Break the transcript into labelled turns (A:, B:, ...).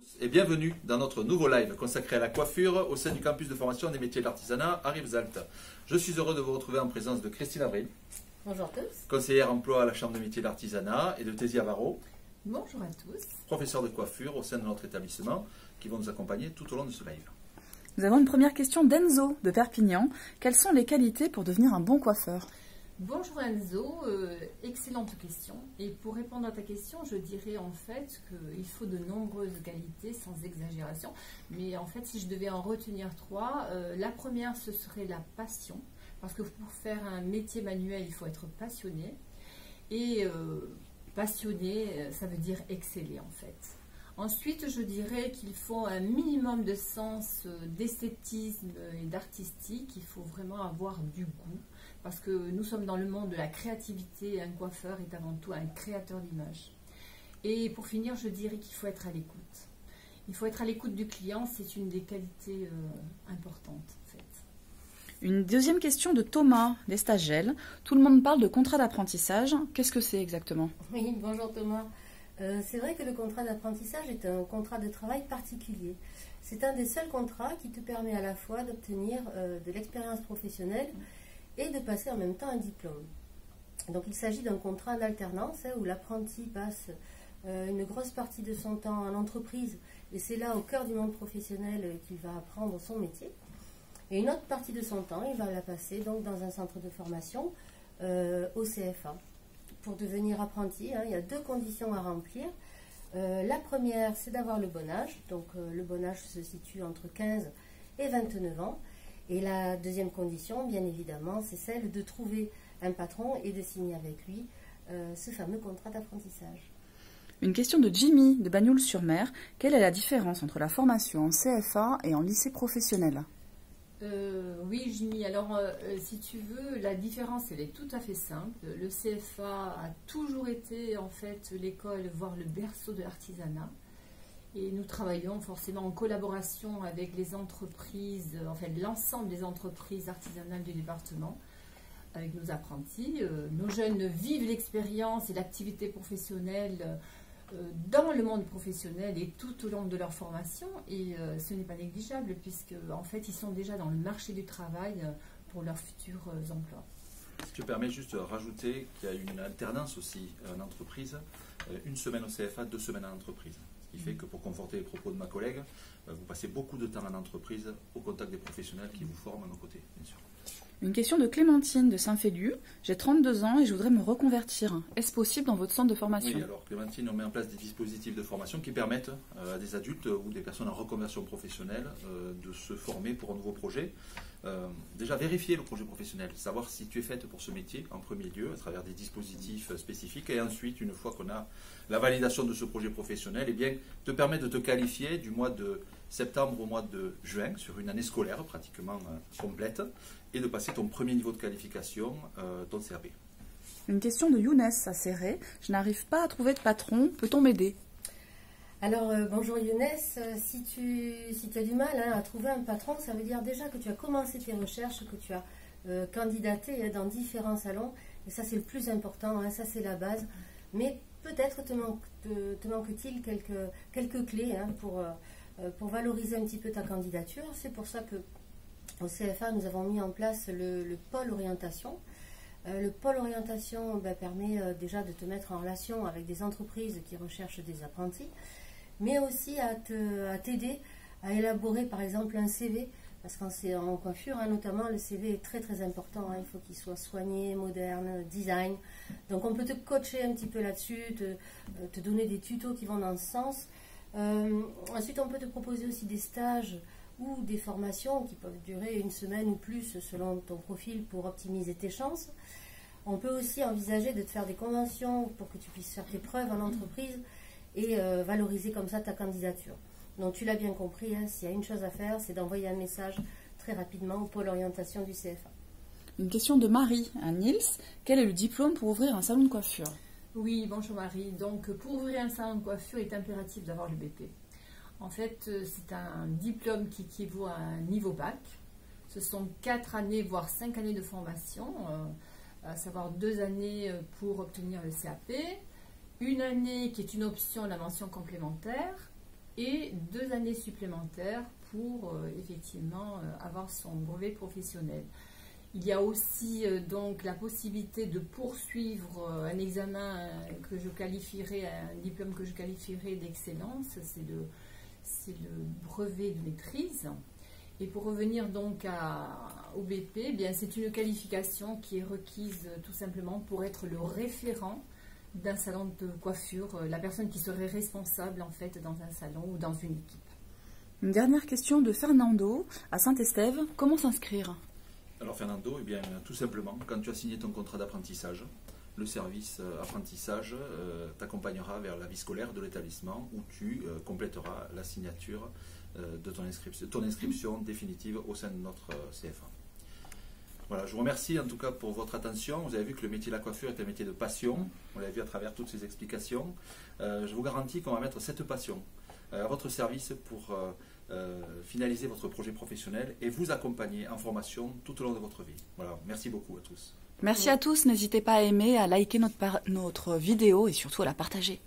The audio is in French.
A: tous et bienvenue dans notre nouveau live consacré à la coiffure au sein du campus de formation des métiers de l'artisanat à Rivesaltes. Je suis heureux de vous retrouver en présence de Christine Avril,
B: Bonjour à tous.
A: conseillère emploi à la Chambre des métiers de l'artisanat, et de Tésia Varro,
B: Bonjour à tous.
A: professeur de coiffure au sein de notre établissement, qui vont nous accompagner tout au long de ce live.
C: Nous avons une première question d'Enzo de Perpignan. Quelles sont les qualités pour devenir un bon coiffeur?
B: Bonjour Enzo, Euh, excellente question. Et pour répondre à ta question, je dirais en fait qu'il faut de nombreuses qualités sans exagération. Mais en fait, si je devais en retenir trois, euh, la première ce serait la passion. Parce que pour faire un métier manuel, il faut être passionné. Et euh, passionné, ça veut dire exceller en fait. Ensuite, je dirais qu'il faut un minimum de sens d'esthétisme et d'artistique. Il faut vraiment avoir du goût. Parce que nous sommes dans le monde de la créativité. Un coiffeur est avant tout un créateur d'image. Et pour finir, je dirais qu'il faut être à l'écoute. Il faut être à l'écoute du client. C'est une des qualités euh, importantes en fait.
C: Une deuxième question de Thomas d'Estagel. Tout le monde parle de contrat d'apprentissage. Qu'est-ce que c'est exactement?
D: Oui, bonjour Thomas. Euh, c'est vrai que le contrat d'apprentissage est un contrat de travail particulier. C'est un des seuls contrats qui te permet à la fois d'obtenir euh, de l'expérience professionnelle et de passer en même temps un diplôme. Donc il s'agit d'un contrat d'alternance hein, où l'apprenti passe euh, une grosse partie de son temps en entreprise et c'est là au cœur du monde professionnel euh, qu'il va apprendre son métier. Et une autre partie de son temps, il va la passer donc dans un centre de formation euh, au CFA pour devenir apprenti, hein, il y a deux conditions à remplir. La première, c'est d'avoir le bon âge. Donc le bon âge se situe entre 15 et 29 ans. Et la deuxième condition, bien évidemment, c'est celle de trouver un patron et de signer avec lui euh, ce fameux contrat d'apprentissage.
C: Une question de Jimmy de Bagnoul-sur-Mer. Quelle est la différence entre la formation en CFA et en lycée professionnel?
B: Euh, oui, Jimmy. Alors, euh, si tu veux, la différence, elle est tout à fait simple. Le CFA a toujours été, en fait, l'école, voire le berceau de l'artisanat. Et nous travaillons forcément en collaboration avec les entreprises, euh, en fait, l'ensemble des entreprises artisanales du département, avec nos apprentis. Euh, nos jeunes vivent l'expérience et l'activité professionnelle euh, dans le monde professionnel et tout au long de leur formation et ce n'est pas négligeable puisque en fait ils sont déjà dans le marché du travail pour leurs futurs emplois.
A: Si tu permets juste de rajouter qu'il y a une alternance aussi en entreprise, une semaine au CFA, deux semaines en entreprise. Qui fait que pour conforter les propos de ma collègue, euh, vous passez beaucoup de temps en entreprise au contact des professionnels qui vous forment à nos côtés, bien sûr.
C: Une question de Clémentine de Saint-Féliu. J'ai 32 ans et je voudrais me reconvertir. Est-ce possible dans votre centre de formation?
A: Oui, alors Clémentine, on met en place des dispositifs de formation qui permettent euh, à des adultes ou des personnes en reconversion professionnelle euh, de se former pour un nouveau projet. Euh, déjà, vérifier le projet professionnel, savoir si tu es faite pour ce métier en premier lieu, à travers des dispositifs spécifiques, et ensuite, une fois qu'on a la validation de ce projet professionnel, eh bien, te permet de te qualifier du mois de septembre au mois de juin, sur une année scolaire pratiquement euh, complète, et de passer ton premier niveau de qualification, euh, ton CAP.
C: Une question de Younes à Serré. Je n'arrive pas à trouver de patron. Peut-on m'aider?
D: Alors euh, bonjour Younes, Euh, si tu, si tu as du mal hein, à trouver un patron, ça veut dire déjà que tu as commencé tes recherches, que tu as euh, candidaté hein, dans différents salons, et ça c'est le plus important, hein, ça c'est la base. Mais peut-être te, manque, te, te manque-t-il quelques, quelques clés hein, pour, pour valoriser un petit peu ta candidature. C'est pour ça que au CFA nous avons mis en place le, le pôle orientation. Euh, le pôle orientation ben, permet euh, déjà de te mettre en relation avec des entreprises qui recherchent des apprentis, mais aussi à te- à t'aider à, élaborer par exemple un CV, parce qu'en coiffure hein, notamment, le CV est très très important, hein. il faut qu'il soit soigné, moderne, design. Donc on peut te coacher un petit peu là-dessus, euh, te donner des tutos qui vont dans ce sens. Euh, ensuite on peut te proposer aussi des stages ou des formations qui peuvent durer une semaine ou plus selon ton profil pour optimiser tes chances. On peut aussi envisager de te faire des conventions pour que tu puisses faire tes preuves en entreprise et euh, valoriser comme ça ta candidature. Donc tu l'as bien compris, hein, s'il y a une chose à faire, c'est d'envoyer un message très rapidement au pôle orientation du CFA.
C: Une question de Marie à Nils. Quel est le diplôme pour ouvrir un salon de coiffure?
B: Oui, bonjour Marie. Donc pour ouvrir un salon de coiffure, il est impératif d'avoir le BP. En fait, euh, c'est un diplôme qui équivaut à un niveau bac. Ce sont quatre années, voire cinq années de formation, euh, à savoir deux années euh, pour obtenir le CAP, une année qui est une option, la mention complémentaire, et deux années supplémentaires pour effectivement avoir son brevet professionnel. Il y a aussi donc la possibilité de poursuivre un examen que je qualifierais, un diplôme que je qualifierais d'excellence, c'est le, brevet de maîtrise. Et pour revenir donc au BP, eh c'est une qualification qui est requise tout simplement pour être le référent d'un salon de coiffure, euh, la personne qui serait responsable en fait dans un salon ou dans une équipe.
C: Une dernière question de Fernando à Saint-Estève. Comment s'inscrire?
A: Alors Fernando, eh bien tout simplement, quand tu as signé ton contrat d'apprentissage, le service euh, apprentissage euh, t'accompagnera vers la vie scolaire de l'établissement où tu compléteras la signature de ton inscription, ton inscription définitive au sein de notre CFA. Voilà, je vous remercie en tout cas pour votre attention. Vous avez vu que le métier de la coiffure est un métier de passion. On l'a vu à travers toutes ces explications. Euh, je vous garantis qu'on va mettre cette passion euh, à votre service pour euh, finaliser votre projet professionnel et vous accompagner en formation tout au long de votre vie. Voilà, merci beaucoup à tous.
C: Merci à tous. N'hésitez pas à aimer, à liker notre, notre vidéo et surtout à la partager.